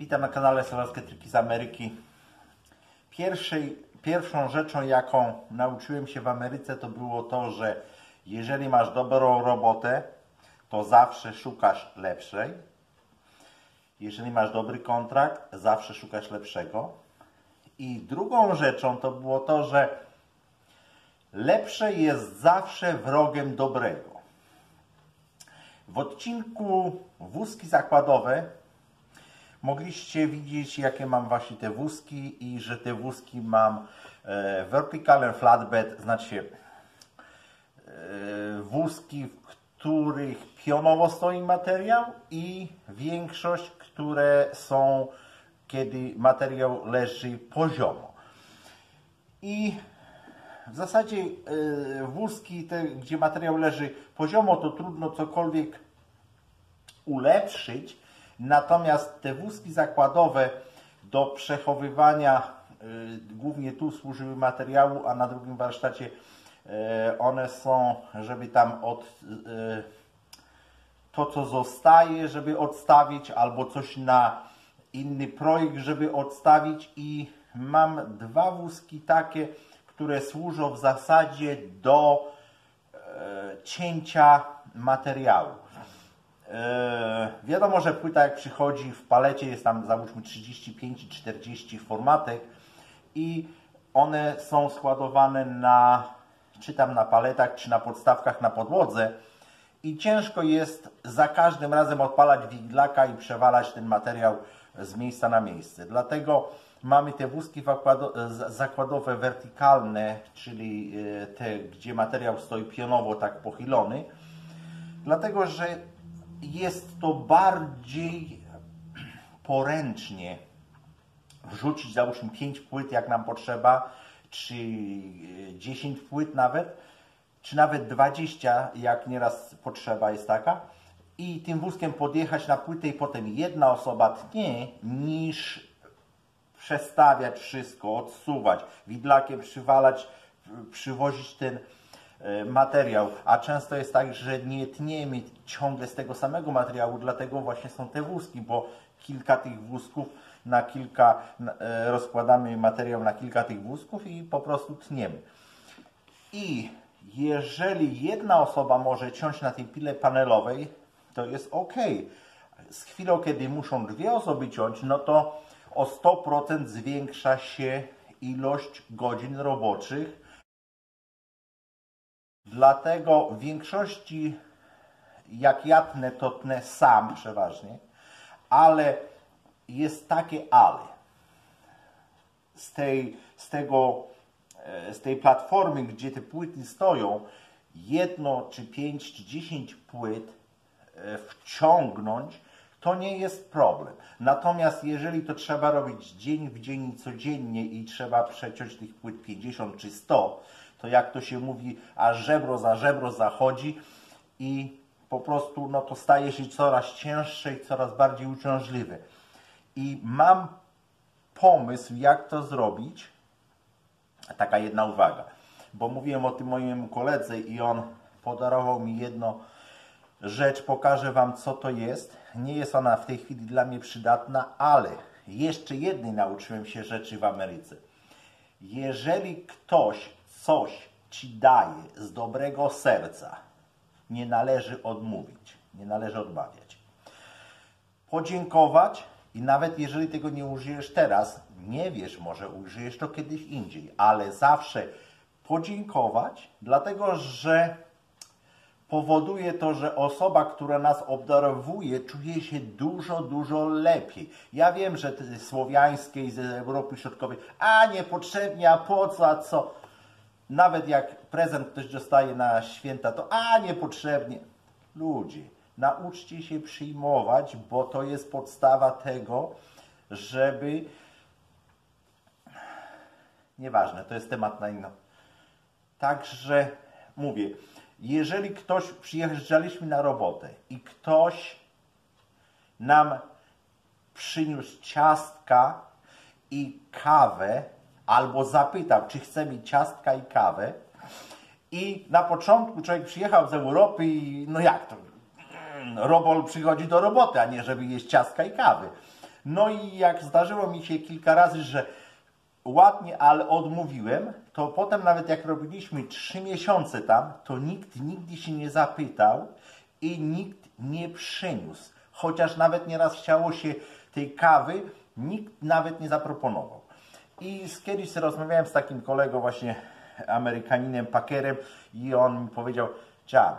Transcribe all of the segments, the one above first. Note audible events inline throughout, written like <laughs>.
Witam na kanale Solarskie Triki z Ameryki. Pierwszej, pierwszą rzeczą, jaką nauczyłem się w Ameryce, to było to, że jeżeli masz dobrą robotę, to zawsze szukasz lepszej. Jeżeli masz dobry kontrakt, zawsze szukasz lepszego. I drugą rzeczą to było to, że lepsze jest zawsze wrogiem dobrego. W odcinku wózki zakładowe mogliście widzieć, jakie mam właśnie te wózki i że te wózki mam e, vertical and flatbed, znaczy e, wózki, w których pionowo stoi materiał i większość, które są, kiedy materiał leży poziomo. I w zasadzie yy, wózki, te, gdzie materiał leży poziomo, to trudno cokolwiek ulepszyć. Natomiast te wózki zakładowe do przechowywania, yy, głównie tu służyły materiału, a na drugim warsztacie yy, one są, żeby tam od to, co zostaje, żeby odstawić, albo coś na inny projekt, żeby odstawić. I mam dwa wózki takie, które służą w zasadzie do cięcia materiału. E, wiadomo, że płyta jak przychodzi w palecie jest tam załóżmy 35 i 40 formatek i one są składowane na czy tam na paletach, czy na podstawkach na podłodze i ciężko jest za każdym razem odpalać wiglaka i przewalać ten materiał z miejsca na miejsce. Dlatego Mamy te wózki zakładowe wertykalne, czyli e, te, gdzie materiał stoi pionowo tak pochylony, dlatego że jest to bardziej poręcznie wrzucić załóżmy 5 płyt jak nam potrzeba, czy 10 e, płyt nawet, czy nawet 20 jak nieraz potrzeba jest taka i tym wózkiem podjechać na płytę i potem jedna osoba tnie niż przestawiać wszystko, odsuwać, widlakiem przywalać, przywozić ten materiał, a często jest tak, że nie tniemy ciągle z tego samego materiału, dlatego właśnie są te wózki, bo kilka tych wózków na kilka, e, rozkładamy materiał na kilka tych wózków i po prostu tniemy. I jeżeli jedna osoba może ciąć na tej pile panelowej, to jest ok. Z chwilą, kiedy muszą dwie osoby ciąć, no to o 100% zwiększa się ilość godzin roboczych. Dlatego w większości jak ja tnę, to tnę sam przeważnie, ale jest takie ale. Z tej, z tego, e, z tej platformy, gdzie te płyty stoją, jedno, czy pięć, czy dziesięć płyt e, wciągnąć to nie jest problem. Natomiast jeżeli to trzeba robić dzień w dzień codziennie i trzeba przeciąć tych płyt 50 czy 100, to jak to się mówi, a żebro za żebro zachodzi i po prostu no to staje się coraz cięższe i coraz bardziej uciążliwe. I mam pomysł, jak to zrobić. Taka jedna uwaga, bo mówiłem o tym moim koledze i on podarował mi jedno rzecz, pokażę Wam co to jest. Nie jest ona w tej chwili dla mnie przydatna, ale jeszcze jednej nauczyłem się rzeczy w Ameryce. Jeżeli ktoś coś Ci daje z dobrego serca, nie należy odmówić, nie należy odmawiać. Podziękować i nawet jeżeli tego nie użyjesz teraz, nie wiesz, może użyjesz to kiedyś indziej, ale zawsze podziękować, dlatego że powoduje to, że osoba, która nas obdarowuje, czuje się dużo, dużo lepiej. Ja wiem, że te słowiańskiej z Europy Środkowej, a niepotrzebnie, a po co, a co? Nawet jak prezent ktoś dostaje na święta, to a niepotrzebnie. Ludzie, nauczcie się przyjmować, bo to jest podstawa tego, żeby. Nieważne, to jest temat na inną. Także mówię, jeżeli ktoś, przyjeżdżaliśmy na robotę i ktoś nam przyniósł ciastka i kawę, albo zapytał, czy chce mieć ciastka i kawę, i na początku człowiek przyjechał z Europy i no jak to? Robol przychodzi do roboty, a nie żeby jeść ciastka i kawy. No i jak zdarzyło mi się kilka razy, że ładnie, ale odmówiłem, to potem nawet jak robiliśmy trzy miesiące tam, to nikt nigdy się nie zapytał i nikt nie przyniósł. Chociaż nawet nieraz chciało się tej kawy, nikt nawet nie zaproponował. I kiedyś rozmawiałem z takim kolegą właśnie Amerykaninem Packerem i on mi powiedział, John,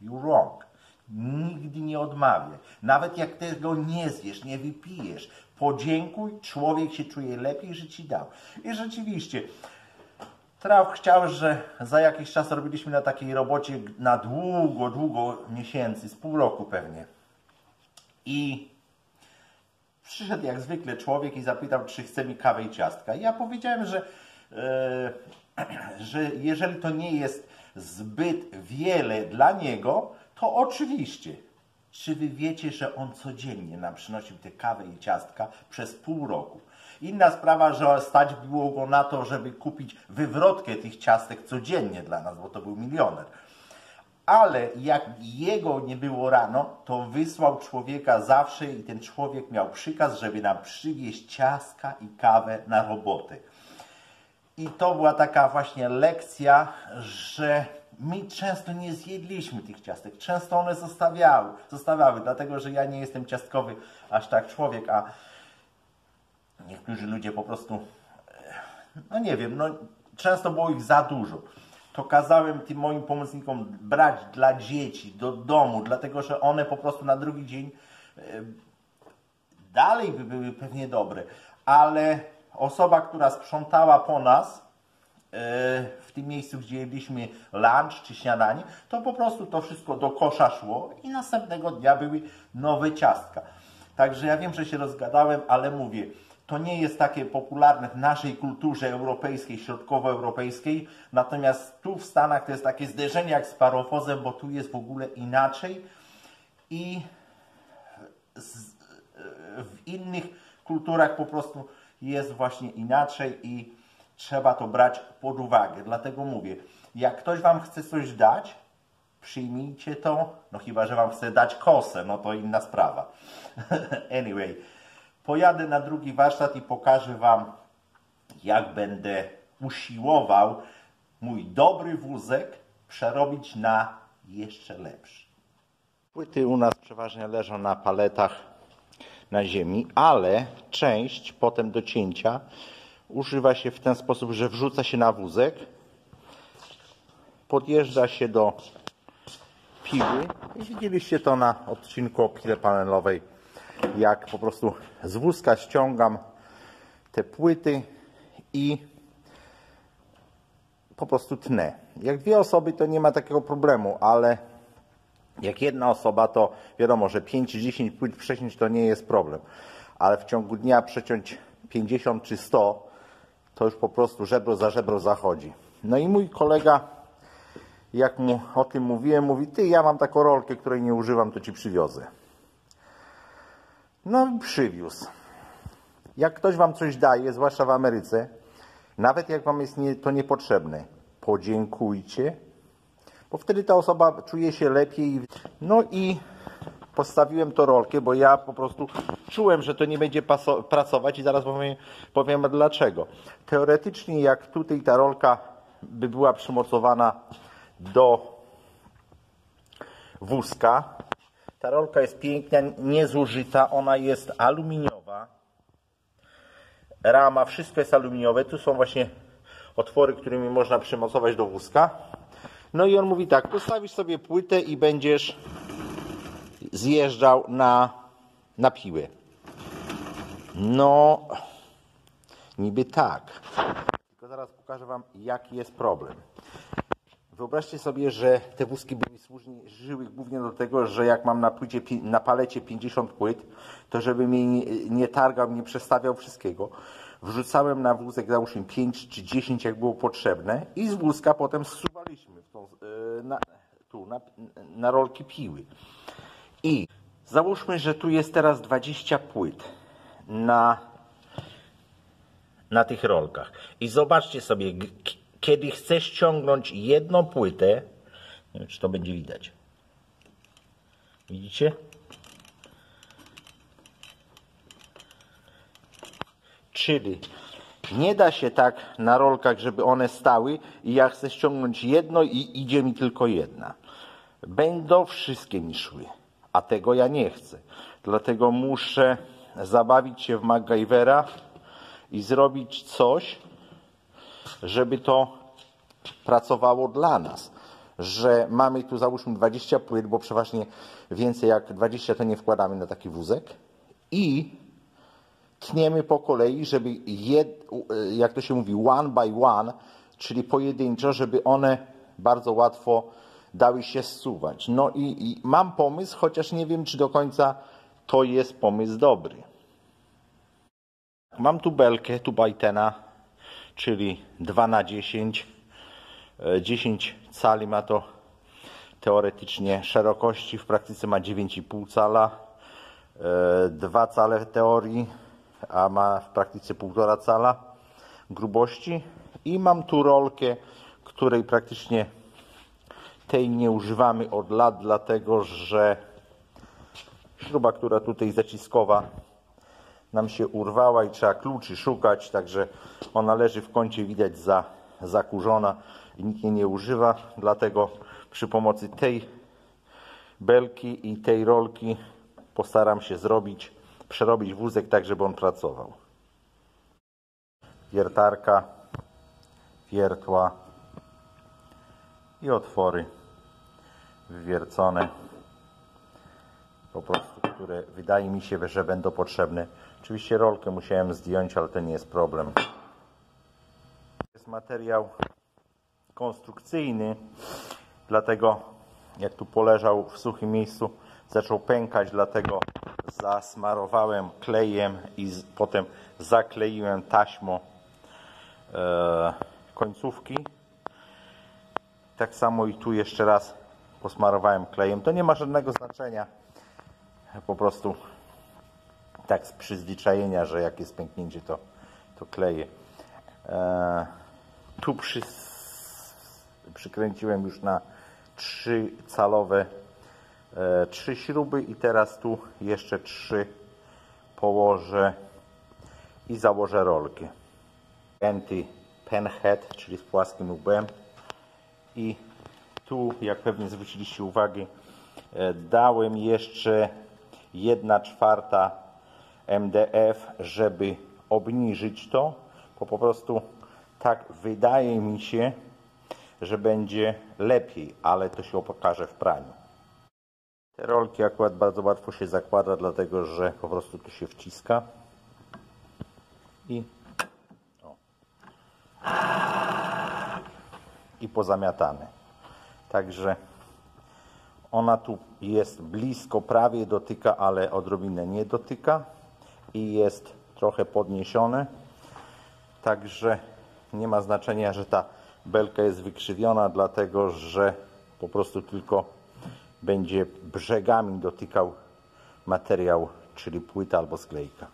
you wrong. Nigdy nie odmawiaj. Nawet jak tego nie zjesz, nie wypijesz, podziękuj, człowiek się czuje lepiej, że ci dał. I rzeczywiście, Traf chciał, że za jakiś czas robiliśmy na takiej robocie na długo, długo miesięcy, z pół roku pewnie. I przyszedł jak zwykle człowiek i zapytał, czy chce mi kawę i ciastka. Ja powiedziałem, że, e, <clears throat> że jeżeli to nie jest zbyt wiele dla niego, to oczywiście. Czy wy wiecie, że on codziennie nam przynosił tę kawę i ciastka przez pół roku? Inna sprawa, że stać było go na to, żeby kupić wywrotkę tych ciastek codziennie dla nas, bo to był milioner. Ale jak jego nie było rano, to wysłał człowieka zawsze i ten człowiek miał przykaz, żeby nam przywieźć ciastka i kawę na robotę. I to była taka właśnie lekcja, że my często nie zjedliśmy tych ciastek. Często one zostawiały, zostawiały, dlatego że ja nie jestem ciastkowy aż tak człowiek, a niektórzy ludzie po prostu, no nie wiem, no często było ich za dużo. To kazałem tym moim pomocnikom brać dla dzieci, do domu, dlatego że one po prostu na drugi dzień e, dalej by były pewnie dobre, ale osoba, która sprzątała po nas e, w tym miejscu, gdzie jedliśmy lunch czy śniadanie, to po prostu to wszystko do kosza szło i następnego dnia były nowe ciastka. Także ja wiem, że się rozgadałem, ale mówię, to nie jest takie popularne w naszej kulturze europejskiej, środkowoeuropejskiej, natomiast tu w Stanach to jest takie zderzenie jak z parofozem, bo tu jest w ogóle inaczej i w innych kulturach po prostu jest właśnie inaczej i trzeba to brać pod uwagę. Dlatego mówię, jak ktoś Wam chce coś dać, przyjmijcie to, no chyba, że Wam chce dać kosę, no to inna sprawa. <laughs> anyway, pojadę na drugi warsztat i pokażę Wam, jak będę usiłował mój dobry wózek przerobić na jeszcze lepszy. Płyty u nas przeważnie leżą na paletach na ziemi, ale część potem do cięcia używa się w ten sposób, że wrzuca się na wózek, podjeżdża się do piły widzieliście to na odcinku o pile panelowej jak po prostu z wózka ściągam te płyty i po prostu tnę. Jak dwie osoby to nie ma takiego problemu, ale jak jedna osoba to wiadomo, że 5-10 płyt przeciąć to nie jest problem, ale w ciągu dnia przeciąć 50 czy 100 to już po prostu żebro za żebro zachodzi. No i mój kolega, jak mu o tym mówiłem, mówi, ty ja mam taką rolkę, której nie używam, to ci przywiozę. No przywiózł. Jak ktoś wam coś daje, zwłaszcza w Ameryce, nawet jak wam jest nie, to niepotrzebne, podziękujcie, bo wtedy ta osoba czuje się lepiej. No i postawiłem to rolkę, bo ja po prostu czułem, że to nie będzie pracować i zaraz powiem, powiem dlaczego. Teoretycznie jak tutaj ta rolka by była przymocowana do wózka, ta rolka jest piękna, niezużyta, ona jest aluminiowa. Rama, wszystko jest aluminiowe. Tu są właśnie otwory, którymi można przymocować do wózka. No i on mówi tak, postawisz sobie płytę i będziesz zjeżdżał na, na piły. No, niby tak. Tylko zaraz pokażę Wam, jaki jest problem. Wyobraźcie sobie, że te wózki były służyły głównie do tego, że jak mam na, płycie, na palecie 50 płyt, to żeby mnie nie, nie targał, nie przestawiał wszystkiego. Wrzucałem na wózek, załóżmy 5 czy 10, jak było potrzebne i z wózka potem zsuwaliśmy w tą, e, na, tu, na, na rolki piły. I załóżmy, że tu jest teraz 20 płyt na, na tych rolkach. I zobaczcie sobie, kiedy chcesz ściągnąć jedną płytę, nie wiem, czy to będzie widać. Widzicie? Czyli nie da się tak na rolkach, żeby one stały i ja chcę ściągnąć jedno i idzie mi tylko jedna. Będą wszystkie mi szły, a tego ja nie chcę. Dlatego muszę zabawić się w MacGyvera i zrobić coś, żeby to pracowało dla nas. Że mamy tu załóżmy 20 płyt, bo przeważnie więcej jak 20 to nie wkładamy na taki wózek i tniemy po kolei, żeby jed, jak to się mówi, one by one, czyli pojedynczo, żeby one bardzo łatwo dały się zsuwać. No i, i mam pomysł, chociaż nie wiem, czy do końca to jest pomysł dobry. Mam tu belkę, tu bajtena, czyli 2 na 10 10 cali ma to teoretycznie szerokości, w praktyce ma 9,5 cala. 2 cale w teorii, a ma w praktyce 1,5 cala grubości. I mam tu rolkę, której praktycznie tej nie używamy od lat, dlatego że śruba, która tutaj zaciskowa nam się urwała i trzeba kluczy szukać, także ona leży w kącie, widać za, zakurzona i nikt jej nie używa, dlatego przy pomocy tej belki i tej rolki postaram się zrobić, przerobić wózek tak, żeby on pracował. Wiertarka, wiertła i otwory wywiercone po prostu, które wydaje mi się, że będą potrzebne. Oczywiście rolkę musiałem zdjąć, ale to nie jest problem. Jest materiał konstrukcyjny, dlatego jak tu poleżał w suchym miejscu, zaczął pękać, dlatego zasmarowałem klejem i potem zakleiłem taśmą e, końcówki. Tak samo i tu jeszcze raz posmarowałem klejem. To nie ma żadnego znaczenia. Po prostu tak z przyzwyczajenia, że jak jest pęknięcie, to, to kleję. E, tu przy, przykręciłem już na trzy calowe e, trzy śruby i teraz tu jeszcze trzy położę i założę rolkę. Anty penhead, czyli z płaskim łbem i tu, jak pewnie zwróciliście uwagę, e, dałem jeszcze 1 czwarta MDF, żeby obniżyć to, bo po prostu tak wydaje mi się, że będzie lepiej, ale to się pokaże w praniu. Te rolki akurat bardzo łatwo się zakłada, dlatego że po prostu tu się wciska i o, i pozamiatane. Także ona tu jest blisko, prawie dotyka, ale odrobinę nie dotyka i jest trochę podniesione. Także nie ma znaczenia, że ta belka jest wykrzywiona, dlatego że po prostu tylko będzie brzegami dotykał materiał, czyli płyta albo sklejka.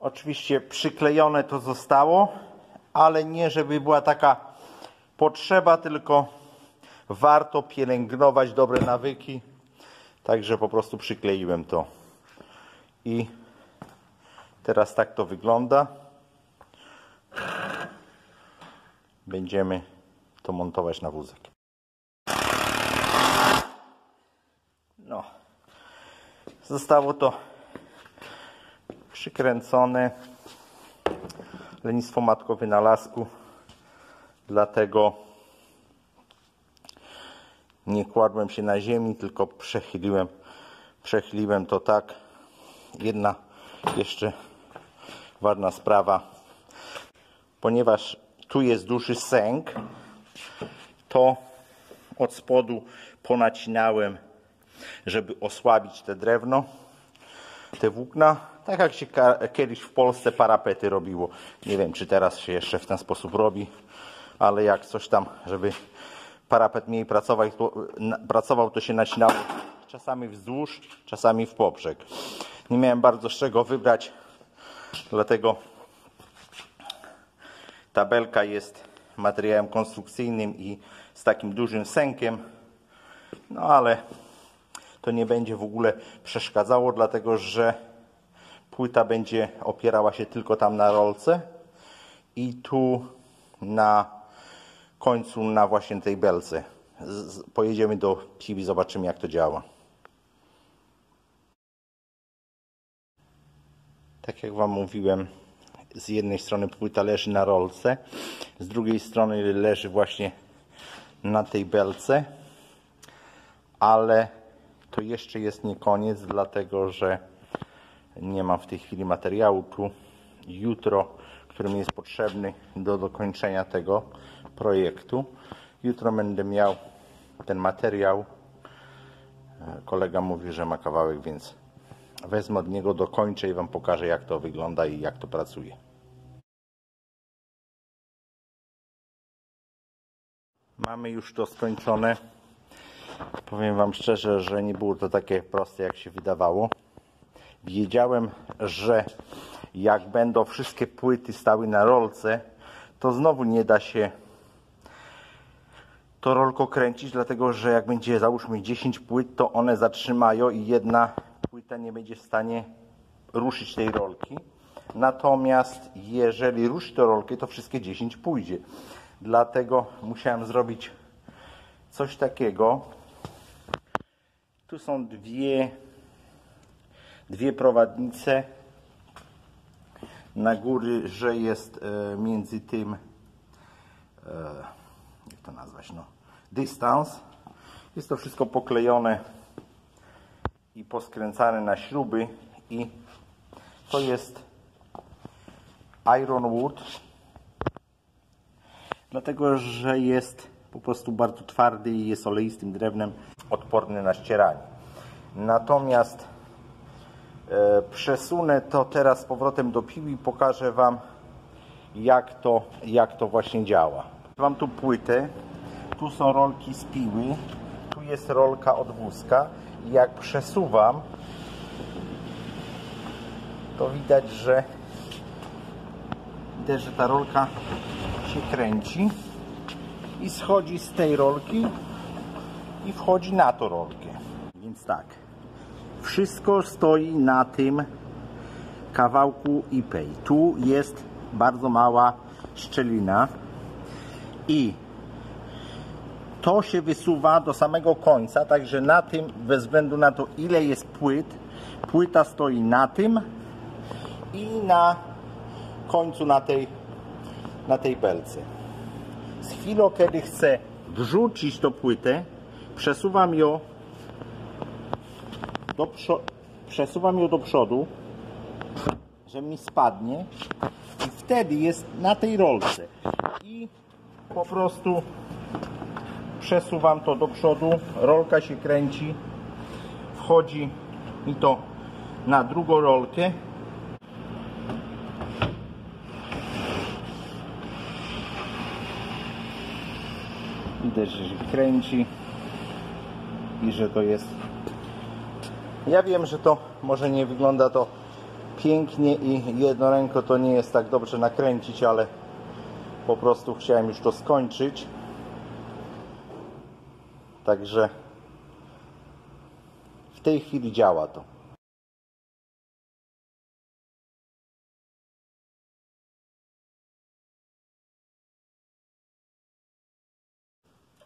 Oczywiście przyklejone to zostało, ale nie żeby była taka potrzeba, tylko warto pielęgnować dobre nawyki. Także po prostu przykleiłem to. I teraz tak to wygląda. Będziemy to montować na wózek. No. Zostało to przykręcone. Lenistwo matko wynalazku. Dlatego nie kładłem się na ziemi, tylko przechyliłem, przechyliłem to tak. Jedna jeszcze ważna sprawa, ponieważ tu jest duży sęk, to od spodu ponacinałem, żeby osłabić te drewno, te włókna, tak jak się kiedyś w Polsce parapety robiło. Nie wiem, czy teraz się jeszcze w ten sposób robi, ale jak coś tam, żeby parapet mniej pracował, pracował to się nacinało czasami wzdłuż, czasami w poprzek. Nie miałem bardzo z czego wybrać, dlatego ta belka jest materiałem konstrukcyjnym i z takim dużym sękiem. No ale to nie będzie w ogóle przeszkadzało, dlatego że płyta będzie opierała się tylko tam na rolce i tu na końcu na właśnie tej belce. Pojedziemy do Kiwi, zobaczymy jak to działa. Tak jak Wam mówiłem, z jednej strony płyta leży na rolce, z drugiej strony leży właśnie na tej belce, ale to jeszcze jest nie koniec, dlatego że nie mam w tej chwili materiału tu. Jutro, który mi jest potrzebny do dokończenia tego projektu. Jutro będę miał ten materiał. Kolega mówi, że ma kawałek, więc wezmę od niego, dokończę i Wam pokażę jak to wygląda i jak to pracuje. Mamy już to skończone. Powiem Wam szczerze, że nie było to takie proste jak się wydawało. Wiedziałem, że jak będą wszystkie płyty stały na rolce, to znowu nie da się to rolko kręcić, dlatego że jak będzie załóżmy 10 płyt, to one zatrzymają i jedna płyta nie będzie w stanie ruszyć tej rolki. Natomiast jeżeli ruszy tę rolkę, to wszystkie 10 pójdzie. Dlatego musiałem zrobić coś takiego. Tu są dwie, dwie prowadnice. Na góry, że jest e, między tym, e, jak to nazwać, no, dystans. Jest to wszystko poklejone i poskręcane na śruby i to jest ironwood dlatego że jest po prostu bardzo twardy i jest oleistym drewnem odporny na ścieranie natomiast przesunę to teraz z powrotem do piły i pokażę Wam jak to, jak to właśnie działa. Mam tu płytę tu są rolki z piły. Tu jest rolka od wózka. I jak przesuwam to widać, że widać, że ta rolka się kręci i schodzi z tej rolki i wchodzi na tą rolkę. Więc tak, wszystko stoi na tym kawałku IPEI. Tu jest bardzo mała szczelina i to się wysuwa do samego końca, także na tym, bez względu na to ile jest płyt, płyta stoi na tym i na końcu na tej, na tej belce. Z chwilą, kiedy chcę wrzucić tą płytę, przesuwam ją do, przesuwam ją do przodu, że mi spadnie i wtedy jest na tej rolce i po prostu przesuwam to do przodu, rolka się kręci, wchodzi mi to na drugą rolkę. Widać, że się kręci i że to jest ja wiem, że to może nie wygląda to pięknie i jednoręko to nie jest tak dobrze nakręcić, ale po prostu chciałem już to skończyć. Także w tej chwili działa to.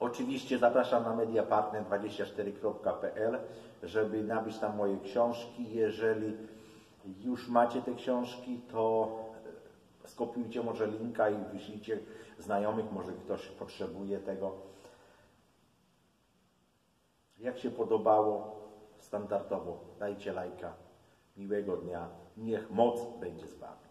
Oczywiście zapraszam na mediapartner24.pl, żeby nabyć tam moje książki. Jeżeli już macie te książki, to skopiujcie może linka i wyślijcie znajomych, może ktoś potrzebuje tego. Jak się podobało, standardowo dajcie lajka. Miłego dnia. Niech moc będzie z Wami.